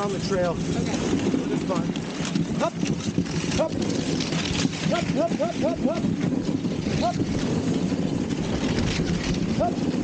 on the trail. Okay. It's fine. Up, up, up, up, up, up, up, up. up.